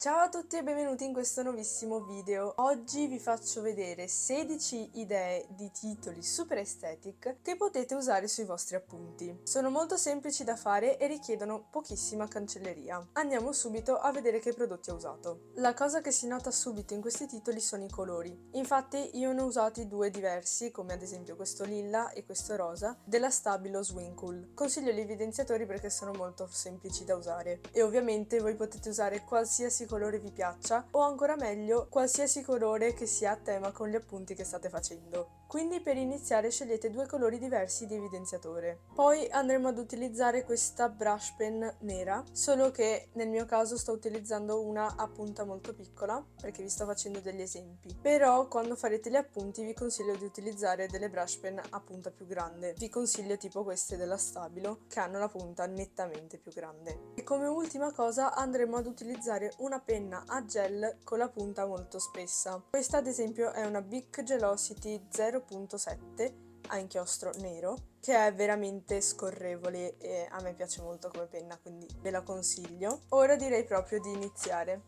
Ciao a tutti e benvenuti in questo nuovissimo video. Oggi vi faccio vedere 16 idee di titoli super aesthetic che potete usare sui vostri appunti. Sono molto semplici da fare e richiedono pochissima cancelleria. Andiamo subito a vedere che prodotti ho usato. La cosa che si nota subito in questi titoli sono i colori. Infatti io ne ho usati due diversi, come ad esempio questo lilla e questo rosa, della Stabilo Swinkle. Consiglio gli evidenziatori perché sono molto semplici da usare. E ovviamente voi potete usare qualsiasi colore vi piaccia o ancora meglio qualsiasi colore che sia a tema con gli appunti che state facendo. Quindi per iniziare scegliete due colori diversi di evidenziatore. Poi andremo ad utilizzare questa brush pen nera, solo che nel mio caso sto utilizzando una a punta molto piccola perché vi sto facendo degli esempi. Però quando farete gli appunti vi consiglio di utilizzare delle brush pen a punta più grande. Vi consiglio tipo queste della Stabilo che hanno la punta nettamente più grande. E come ultima cosa andremo ad utilizzare una penna a gel con la punta molto spessa. Questa ad esempio è una Big Gelosity 0 0.7 a inchiostro nero che è veramente scorrevole e a me piace molto come penna quindi ve la consiglio. Ora direi proprio di iniziare.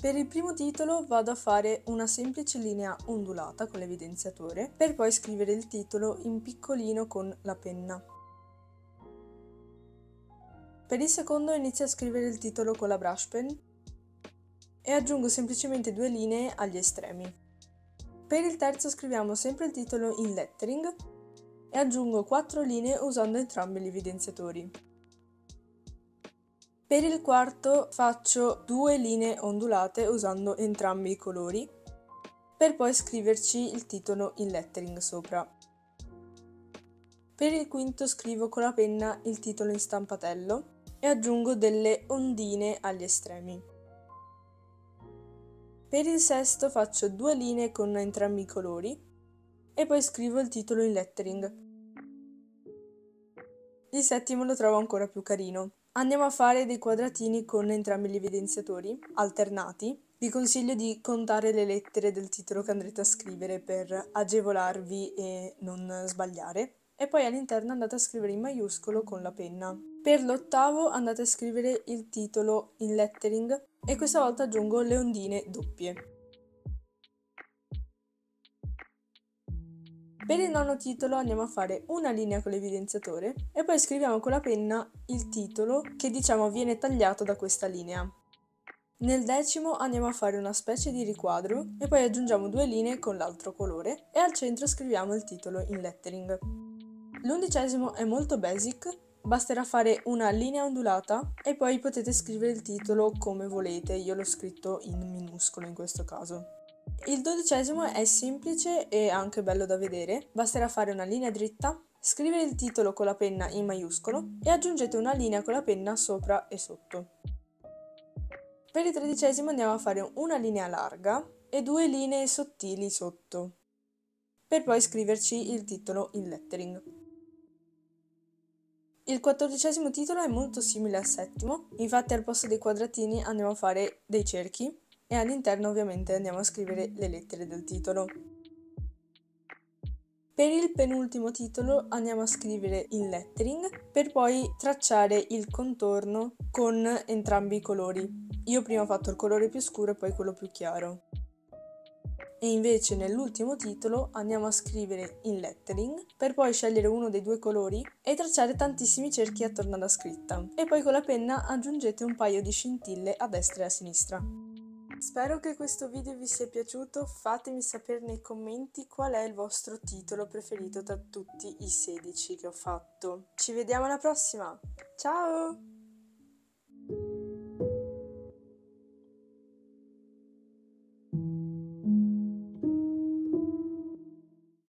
Per il primo titolo vado a fare una semplice linea ondulata con l'evidenziatore per poi scrivere il titolo in piccolino con la penna. Per il secondo inizio a scrivere il titolo con la brush pen e aggiungo semplicemente due linee agli estremi. Per il terzo scriviamo sempre il titolo in lettering e aggiungo quattro linee usando entrambi gli evidenziatori. Per il quarto faccio due linee ondulate usando entrambi i colori per poi scriverci il titolo in lettering sopra. Per il quinto scrivo con la penna il titolo in stampatello e aggiungo delle ondine agli estremi. Per il sesto faccio due linee con entrambi i colori e poi scrivo il titolo in lettering. Il settimo lo trovo ancora più carino. Andiamo a fare dei quadratini con entrambi gli evidenziatori, alternati. Vi consiglio di contare le lettere del titolo che andrete a scrivere per agevolarvi e non sbagliare. E poi all'interno andate a scrivere in maiuscolo con la penna. Per l'ottavo andate a scrivere il titolo in lettering e questa volta aggiungo le ondine doppie. Per il nono titolo andiamo a fare una linea con l'evidenziatore e poi scriviamo con la penna il titolo che diciamo viene tagliato da questa linea. Nel decimo andiamo a fare una specie di riquadro e poi aggiungiamo due linee con l'altro colore e al centro scriviamo il titolo in lettering. L'undicesimo è molto basic Basterà fare una linea ondulata e poi potete scrivere il titolo come volete, io l'ho scritto in minuscolo in questo caso. Il dodicesimo è semplice e anche bello da vedere, basterà fare una linea dritta, scrivere il titolo con la penna in maiuscolo e aggiungete una linea con la penna sopra e sotto. Per il tredicesimo andiamo a fare una linea larga e due linee sottili sotto, per poi scriverci il titolo in lettering. Il quattordicesimo titolo è molto simile al settimo, infatti al posto dei quadratini andiamo a fare dei cerchi e all'interno ovviamente andiamo a scrivere le lettere del titolo. Per il penultimo titolo andiamo a scrivere in lettering per poi tracciare il contorno con entrambi i colori. Io prima ho fatto il colore più scuro e poi quello più chiaro e invece nell'ultimo titolo andiamo a scrivere in lettering per poi scegliere uno dei due colori e tracciare tantissimi cerchi attorno alla scritta e poi con la penna aggiungete un paio di scintille a destra e a sinistra. Spero che questo video vi sia piaciuto, fatemi sapere nei commenti qual è il vostro titolo preferito tra tutti i 16 che ho fatto. Ci vediamo alla prossima, ciao!